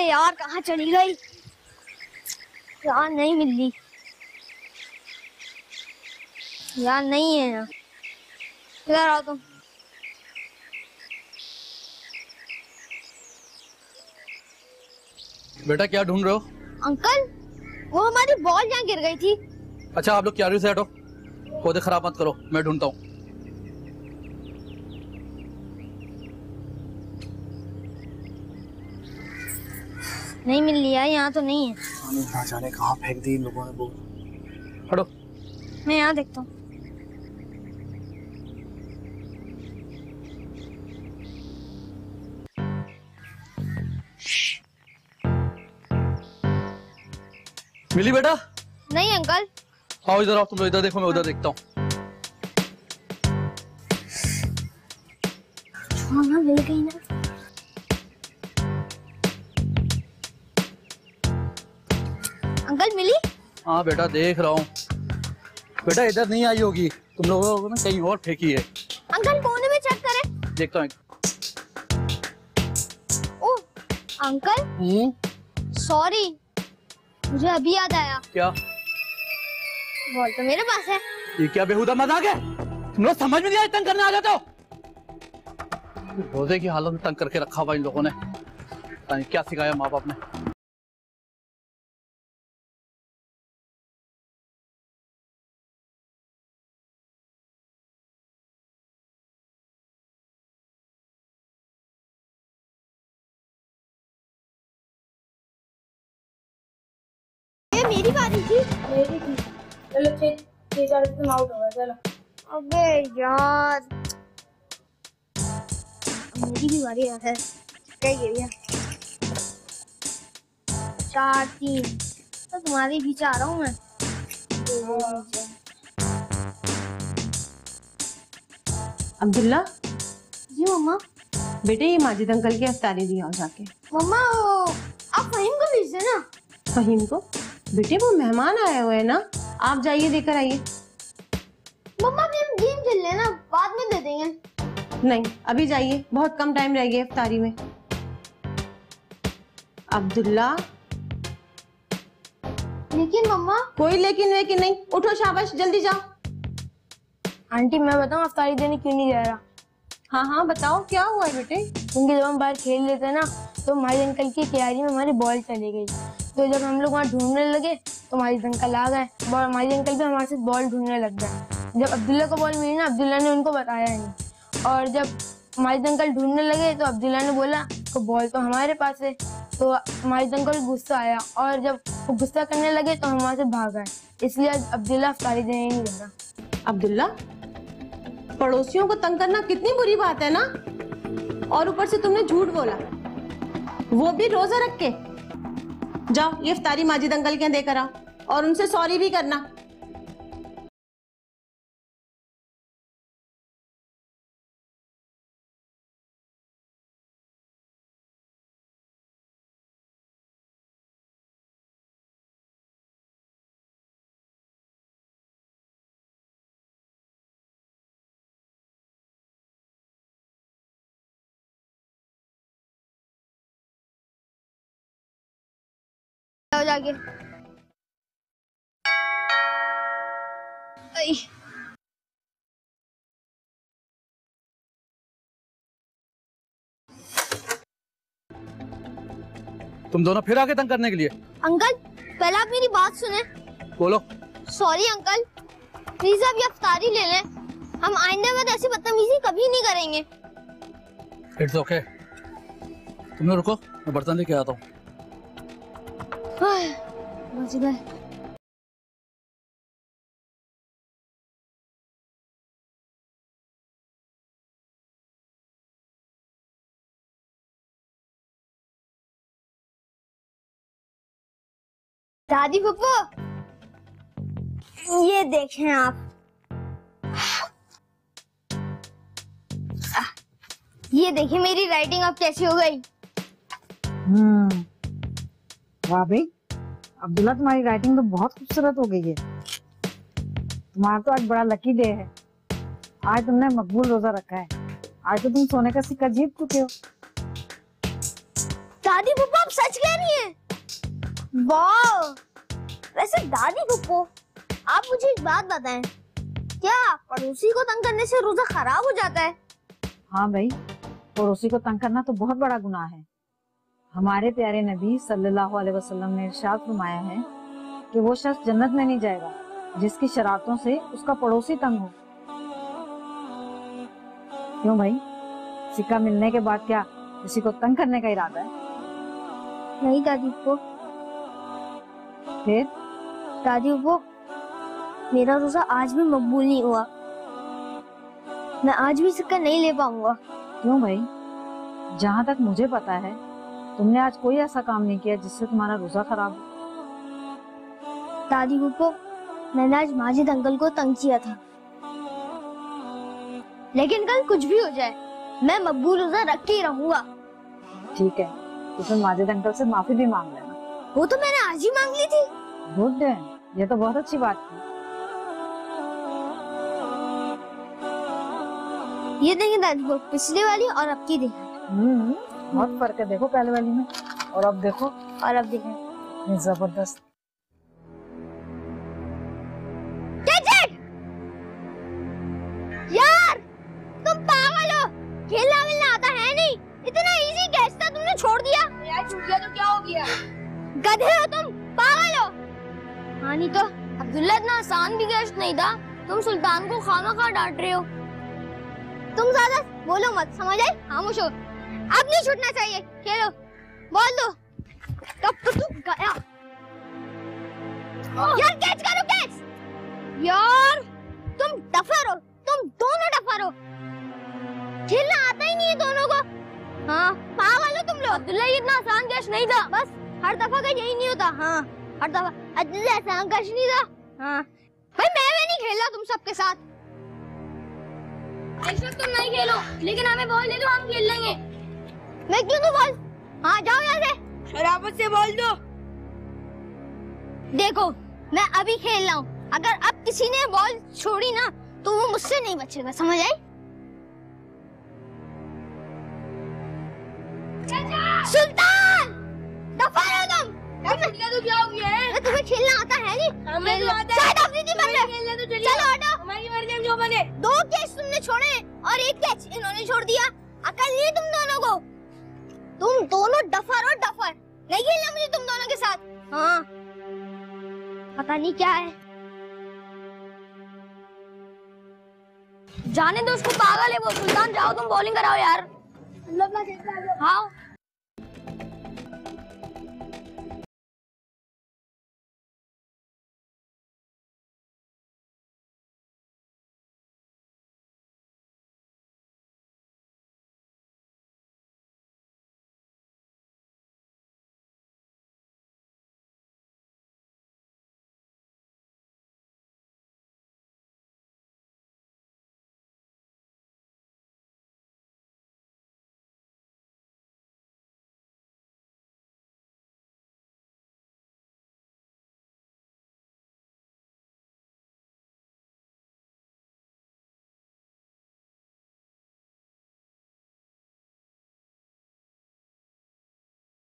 अबे यार कहाँ चली गई? यार नहीं मिल। रही यार नहीं है यहाँ। इधर आओ तुम। बेटा क्या ढूंढ रहे हो? अंकल वो हमारी बॉल यहाँ गिर गई थी। अच्छा आप लोग क्यारी से हटो। पौधे खराब मत करो मैं ढूंढता हूँ। नहीं मिल है यहाँ तो नहीं है। जाने कहाँ फेंक दी इन लोगों ने वो? हटो। मैं यहाँ देखता हूँ। मिली बेटा? नहीं अंकल। आओ इधर आओ तुम लोग इधर देखो मैं उधर देखता हूँ। हाँ हाँ मिल गई ना। हाँ बेटा देख रहा हूँ। बेटा इधर नहीं आई होगी। तुम लोगों को ना कहीं और फेंकी है। अंकल कोने में चेक करें। देखता हूँ अंकल? हम्म, सॉरी मुझे अभी याद आया। क्या? बॉल तो मेरे पास है। ये क्या बेहुदा मज़ाक है? तुम लोग समझ में नहीं आए तंग करने आ जाते हो रोज़े की हालत में तंग करके रखा हुआ इन लोगों ने। क्या सिखाया माँ बाप ने। ये मेरी बारी थी? मेरी थी। चलो छह छह चार तुम आउट हो गए चलो। अबे यार। मेरी भी बारी है। क्या गिर गया चार तीन। तो तुम्हारे पीछे आ रहा हूँ मैं। अब्दुल्ला? जी मम्मा। बेटे ये माजिद अंकल की अफ्तारी दिया हो जाके। मम्मा आप फहीम को भेज देना फहीम को? बेटे वो मेहमान आए हुए हैं ना। आप जाइए देकर आइए। मम्मा भी हम गेम खेल लेना बाद में दे देंगे। नहीं अभी जाइए बहुत कम टाइम रह गया इफ्तारी में। अब्दुल्ला। लेकिन मम्मा। कोई लेकिन वेकिन नहीं? उठो शाबाश जल्दी जाओ। आंटी मैं बताऊँ अफ्तारी देने क्यों नहीं जा रहा? हाँ हाँ बताओ क्या हुआ है बेटे? क्योंकि जब हम बाहर खेल लेते हैं ना तो हमारे अंकल की क्यारी में हमारी बॉल चली गई। तो जब हम लोग वहाँ ढूँढने लगे तो हमारे अंकल आ गए। और हमारे अंकल भी हमारे साथ बॉल ढूँढने लग गए। जब अब्दुल्ला को बॉल मिली ना, अब्दुल्ला ने उनको बताया नहीं। और जब हमारे अंकल ढूँढने लगे तो अब्दुल्ला ने बोला तो बॉल तो हमारे पास है। तो हमारे अंकल गुस्सा आया और जब वो गुस्सा करने लगे तो हम वहाँ से भाग गए इसलिए अब्दुल्ला अफ्तारी देने नहीं लगा। अब्दुल्ला, पड़ोसियों को तंग करना कितनी बुरी बात है ना? और ऊपर से तुमने झूठ बोला। वो भी रोजा रख के। जाओ, ये इफ्तारी माजिद अंकल के देकर आओ और उनसे सॉरी भी करना। जाके तुम दोनों फिर आके तंग करने के लिए। अंकल पहले आप मेरी बात सुने। बोलो। Sorry uncle. प्लीज़ आप ये अफ्तारी ले लें। हम आइंदा में ऐसी बदतमीजी कभी नहीं करेंगे। इट्स ओके तुम लोग रुको मैं बर्तन लेके आता हूँ। बच गए दादी पप्पू ये देखें आप। ये देखिए मेरी राइटिंग अब कैसी हो गई? हम्म। वाह भाई। अब्दुल्ला तुम्हारी राइटिंग तो बहुत खूबसूरत हो गई है। तुम्हारा तो आज बड़ा लकी डे है। आज तुमने मकबूल रोजा रखा है। आज तो तुम सोने का सिक्का जीत चुके हो। दादी पुप्पो आप सच कह रही हैं? वाह! वैसे दादी पुप्पो आप मुझे एक बात बताएँ। क्या पड़ोसी को तंग करने से रोजा खराब हो जाता है? हाँ भाई पड़ोसी को तंग करना तो बहुत बड़ा गुनाह है। हमारे प्यारे नबी सल्लल्लाहु अलैहि वसल्लम ने इरशाद फरमाया है कि वो शख्स जन्नत में नहीं जाएगा जिसकी शरारतों से उसका पड़ोसी तंग हो। क्यों भाई? सिक्का मिलने के बाद क्या किसी को तंग करने का इरादा है? नहीं दादी पुप्पो फिर? दादी पुप्पो मेरा रोजा आज भी मकबूल नहीं हुआ। मैं आज भी सिक्का नहीं ले पाऊँगा। क्यों भाई? जहाँ तक मुझे पता है तुमने आज कोई ऐसा काम नहीं किया जिससे तुम्हारा रोजा खराब हो? दादी पुप्पो मैंने आज माजिद अंकल को तंग किया था। लेकिन कल कुछ भी हो जाए मैं मकबूल रोजा रख के ही रहूँगा। ठीक है तो तुम माजिद अंकल से माफ़ी भी मांग लेना। वो तो मैंने आज ही मांग ली थी। गुड ये तो बहुत अच्छी बात थी। ये देंगे दादी पिछली वाली और अब की देखें। हम्म। बहुत फ़र्क है। देखो पहले वाली में और अब देखो। और अब देखें। ज़बरदस्त। यार तुम पागल हो। खेलना मिलना आता है नहीं। इतना इजी कैच था तुमने छोड़ दिया। यार छूट गया तो क्या हो गया? गधे हो तुम पागल हो। हाँ नहीं तो अब्दुल्ला इतना आसान भी कैच नहीं था। तुम सुल्तान को खामा खा डांट रहे हो। तुम ज़्यादा बोलो मत समझ आए खामोश हो। अब नहीं छूटना चाहिए। खेलो। बोल दो। कब तो तू गया। यार कैच करो कैच यार, तुम डफर हो। तुम दोनों डफर हो। खेलना आता ही नहीं है दोनों को। हाँ पागल हो तुम लोग। अब्दुल्ला इतना आसान कैच नहीं था। बस, हर दफ़ा का यही नहीं होता। हाँ हर दफ़ा। अब्दुल्ला आसान कैच नहीं था। हाँ। भाई, मैं भी नहीं खेल तुम सबके साथ। तुम नहीं खेलो, लेकिन हमें बॉल दे दो, हम खेल लेंगे। मैं क्यों दूँ बॉल? हाँ जाओ यहाँ से। शराबत से बोल दो। देखो मैं अभी खेल रहा हूँ। अगर अब किसी ने बॉल छोड़ी ना तो वो मुझसे नहीं बचेगा समझ आई? सुल्तान! दफ़ा रहो तुम। तो क्या हो गया है तुम्हें खेलना आता है नहीं हमें तो आता है। शायद अफरीदी बन। रहे तो चलो हटो। हमारी मर्ज़ी हम जो बने। दो कैच तुमने छोड़े और एक कैच इन्होंने छोड़ दिया। अकल नहीं तुम दोनों को। तुम दोनों डफर और डफर। नहीं खेलना मुझे तुम दोनों के साथ। हाँ। पता नहीं क्या है। जाने दो उसको पागल है वो। सुल्तान जाओ तुम बॉलिंग कराओ यार। हाँ।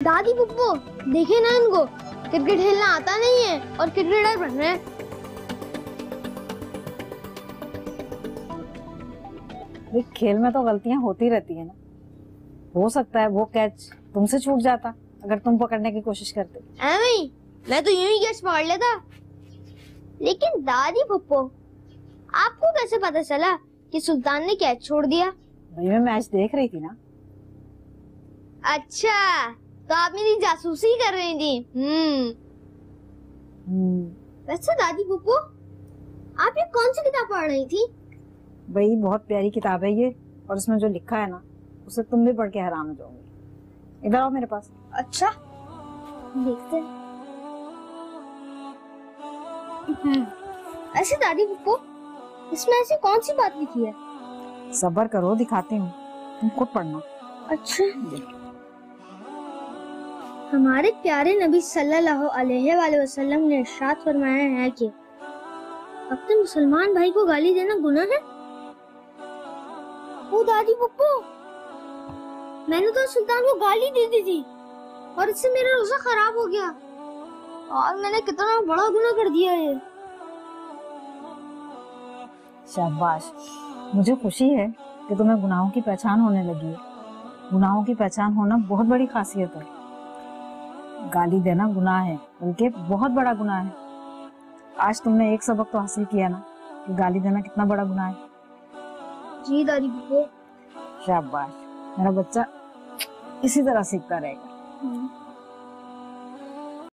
दादी पुप्पो देखे ना इनको। क्रिकेट खेलना आता नहीं है और क्रिकेटर बन रहे हैं। खेल में तो गलतियाँ होती रहती है ना। हो सकता है वो कैच तुमसे छूट जाता अगर तुम पकड़ने की कोशिश करते। एਵੇਂ मैं तो यूँ ही कैच पकड़ लेता। लेकिन दादी पुप्पो आपको कैसे पता चला कि सुल्तान ने कैच छोड़ दिया? भाई मैं मैच देख रही थी ना। अच्छा। तो आप मेरी जासूसी कर रही थी। हम्म। हम्म, वैसे दादी पुप्पो आप ये कौन सी किताब पढ़ रही थी? भाई बहुत प्यारी किताब है ये और इसमें जो लिखा है ना उसे तुम भी पढ़ के हैरान हो जाओगे। इधर आओ मेरे पास। अच्छा। देखते हैं। हम्म, ऐसे दादी पुप्पो इसमें ऐसी कौन सी बात लिखी है? सबर करो दिखाती हूँ। तुम खुद पढ़ना। अच्छा। हमारे प्यारे नबी सल्लल्लाहु अलैहि वसल्लम ने इरशाद फरमाया है कि अपने मुसलमान भाई को गाली देना गुनाह है? ओ दादी पप्पू, मैंने तो सुल्तान को गाली दे दी थी और इससे मेरा रोजा खराब हो गया और मैंने कितना बड़ा गुनाह कर दिया ये शाबाश। मुझे खुशी है कि तुम्हें गुनाहों की पहचान होने लगी है। गुनाहों की पहचान होना बहुत बड़ी खासियत है। गाली देना गुनाह है बल्कि बहुत बड़ा गुनाह है। आज तुमने एक सबक तो हासिल किया ना कि गाली देना कितना बड़ा गुनाह है। जी दादी शाबाश। मेरा बच्चा इसी तरह सीखता रहेगा।